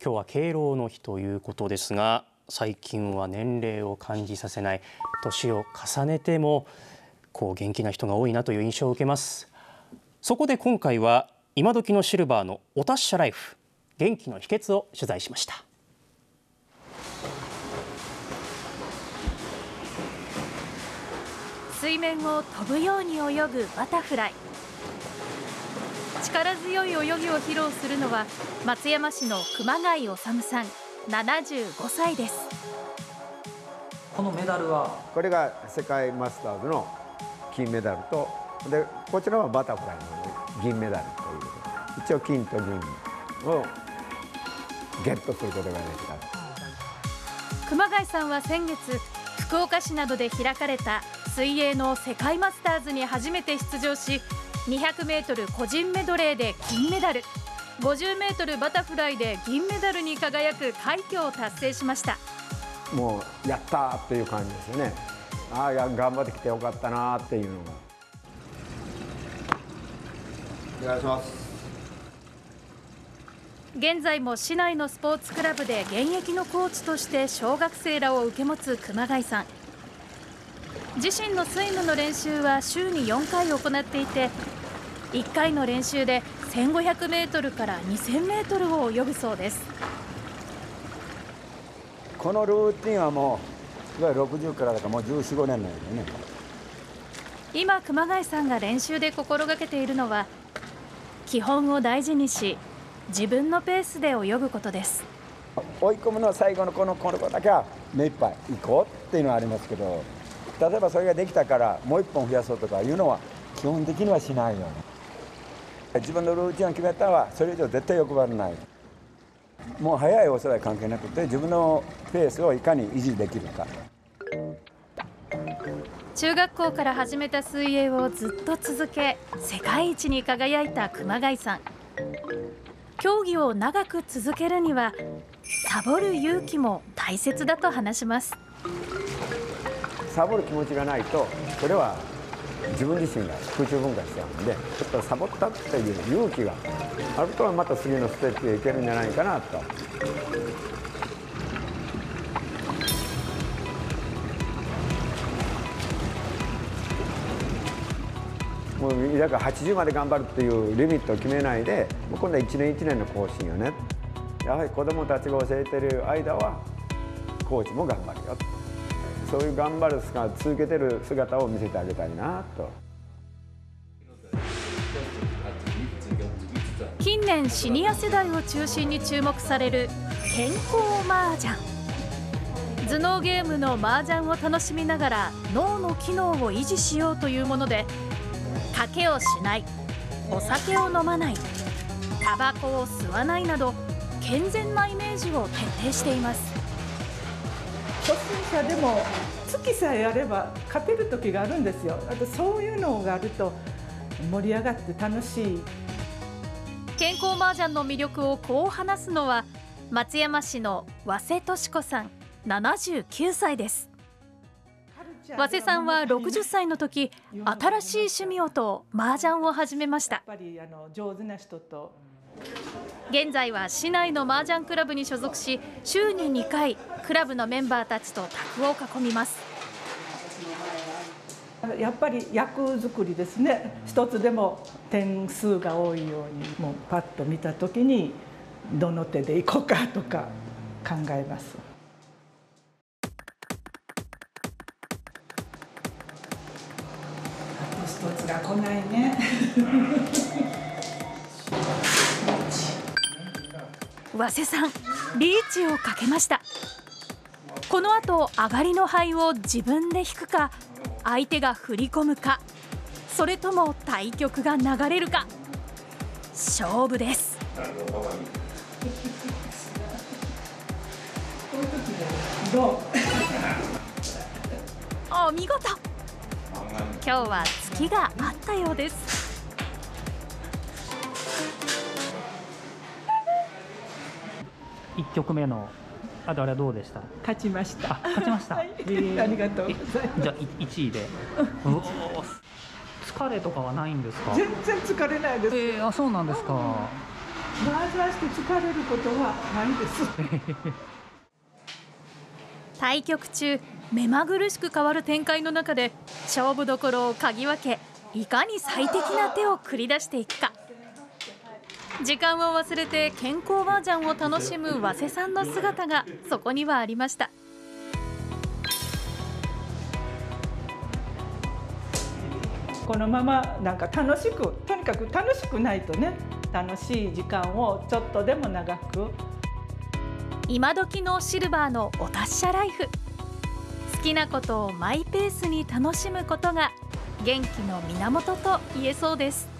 今日は敬老の日ということですが最近は年齢を感じさせない。年を重ねてもこう元気な人が多いなという印象を受けます。そこで今回は今時のシルバーのお達者ライフ元気の秘訣を取材しました。水面を飛ぶように泳ぐバタフライ。力強い泳ぎを披露するのは松山市の熊谷治さん75歳です。このメダルは？これが世界マスターズの金メダルとでこちらはバタフライの銀メダルということで一応金と銀をゲットすることができた。熊谷さんは先月福岡市などで開かれた水泳の世界マスターズに初めて出場し 200m 個人メドレーで金メダル。50m バタフライで銀メダルに輝く快挙を達成しました。もうやったっていう感じですよね。ああ頑張ってきてよかったなっていうのが。お願いします。現在も市内のスポーツクラブで現役のコーチとして小学生らを受け持つ熊谷さん自身のスイムの練習は週に4回行っていて1回の練習で1500メートルから2000メートルを泳ぐそうです。このルーティンはもういわゆる60からだからもう14、5年なんですね。今熊谷さんが練習で心がけているのは基本を大事にし自分のペースで泳ぐことです。追い込むのは最後のこのこの子だけは目いっぱい行こうっていうのはありますけど例えばそれができたからもう一本増やそうとかいうのは基本的にはしないよね。自分のルーティンを決めたはそれ以上絶対欲張らない。もう早い遅い関係なくて自分のペースをいかに維持できるか。中学校から始めた水泳をずっと続け世界一に輝いた熊谷さん。競技を長く続けるにはサボる勇気も大切だと話します。サボる気持ちがないとそれは自分自身が空中分解しちゃうんでちょっとサボったっていう勇気があるとまた次のステップへいけるんじゃないかなと。もうだから80まで頑張るっていうリミットを決めないで今度は1年1年の更新よねやはり子どもたちが教えてる間はコーチも頑張るよそういう頑張る姿続けてる姿を見せてあげたいなと。近年シニア世代を中心に注目される健康麻雀。頭脳ゲームの麻雀を楽しみながら脳の機能を維持しようというもので賭けをしないお酒を飲まないタバコを吸わないなど健全なイメージを徹底しています。初心者でも月さえあれば勝てる時があるんですよ。あとそういうのがあると盛り上がって楽しい。健康麻雀の魅力をこう話すのは松山市の和瀬敏子さん79歳です。和瀬さんは60歳の時新しい趣味をと麻雀を始めました現在は市内の麻雀クラブに所属し週に2回クラブのメンバーたちと卓を囲みます。やっぱり役作りですね。一つでも点数が多いようにもうパッと見た時にどの手でいこうかとか考えます。あと一つが来ないね和瀬さんリーチをかけました。この後上がりの牌を自分で引くか相手が振り込むかそれとも対局が流れるか。勝負です。お見事。今日は月があったようです。一曲目のあとあれはどうでした？勝ちました。あ勝ちました、はい。えー、ありがとうじゃあ1位で。疲れとかはないんですか？全然疲れないです、えー、あそうなんですか。麻雀して疲れることはないです。対局中目まぐるしく変わる展開の中で勝負どころを嗅ぎ分けいかに最適な手を繰り出していくか時間を忘れて健康麻雀を楽しむ和瀬さんの姿がそこにはありました。このままなんか楽しくとにかく楽しくないとね楽しい時間をちょっとでも長く。今時のシルバーのお達者ライフ。好きなことをマイペースに楽しむことが元気の源と言えそうです